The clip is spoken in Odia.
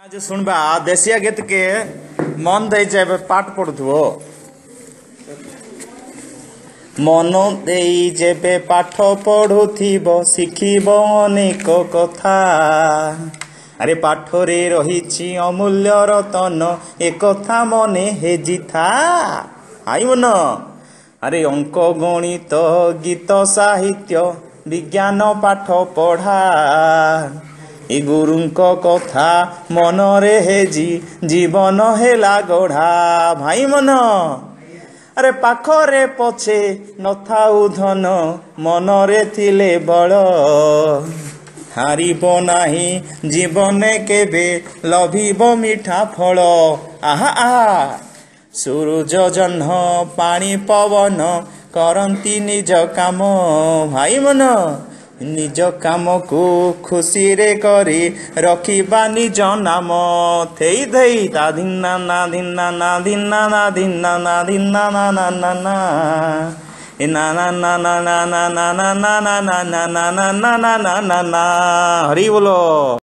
ଆଜି ଶୁଣିବା ଦେଶିଆ ଗୀତ କେ ମନ ଦେଇଛ ଏବେ ପାଠ ପଢୁଥିବ ମନ ଦେଇ ଯେବେ ପାଠ ପଢୁଥିବ ଶିଖିବ ଅନେକ କଥା ଆରେ ପାଠରେ ରହିଛି ଅମୂଲ୍ୟ ରତନ ଏ କଥା ମନେ ହେଜିଥା ଆଇବ ନ ଆରେ ଅଙ୍କ ଗଣିତ ଗୀତ ସାହିତ୍ୟ ବିଜ୍ଞାନ ପାଠ ପଢା ଏ ଗୁରୁଙ୍କ କଥା ମନରେ ହେଜି ଜୀବନ ହେଲା ଗଢ଼ା ଭାଇ ମନ ଆରେ ପାଖରେ ପଛେ ନଥାଉ ଧନ ମନରେ ଥିଲେ ବଳ ହାରିବ ନାହିଁ ଜୀବନେ କେବେ ଲଭିବ ମିଠା ଫଳ ଆହା ଆହା ସୂରୁଜ ଜହ୍ନ ପାଣି ପବନ କରନ୍ତି ନିଜ କାମ। ଭାଇ ମନ ନିଜ କାମକୁ ଖୁସିରେ କରି ରଖିବା ନିଜ ନାମ ଥେଇ ଧେଇ ତା ଧିନା ନା ଧିନା ନା ଧିନା ନା ଧିନା ନା ଧିନା ନା ନା ନା ନା ଏ ନା ନା ନା ନା ନା ନା ନା ନା ନା ନା ନା ନା ନା ନା ନା ନା ନା ନା ହରି ବୋଲ